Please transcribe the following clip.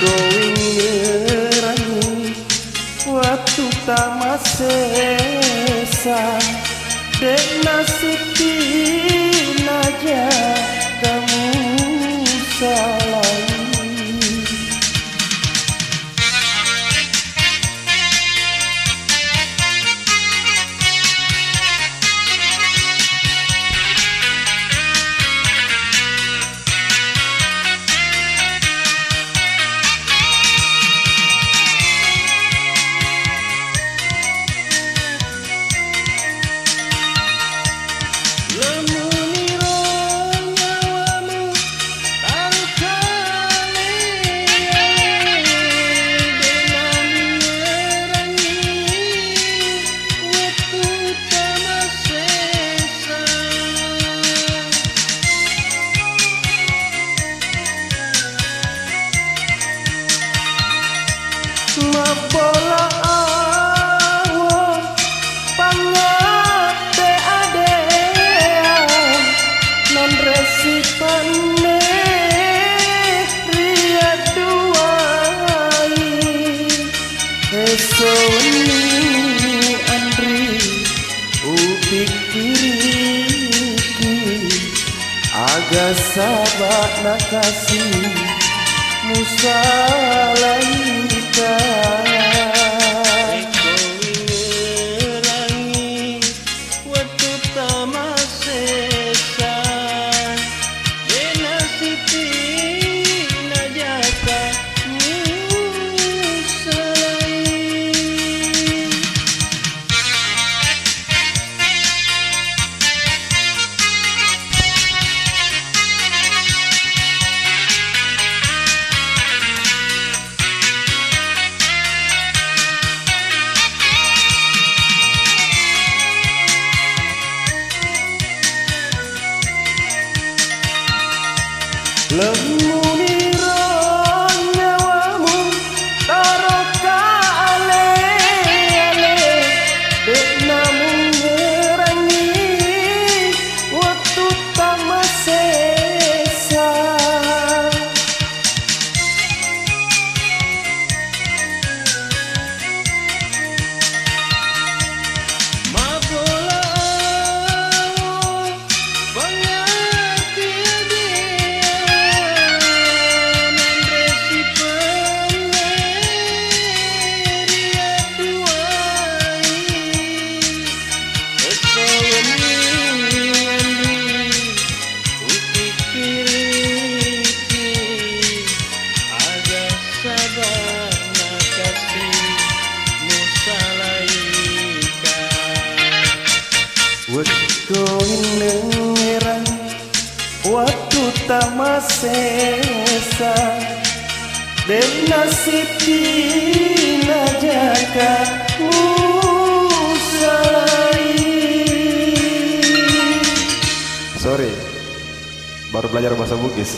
going ngerangi Waktu tamat sesa Dek nasib Aga sabat nakasi Musalaika love. Wengerang waktu tamasesa dan nasib jaka Sorry, baru belajar bahasa Bugis.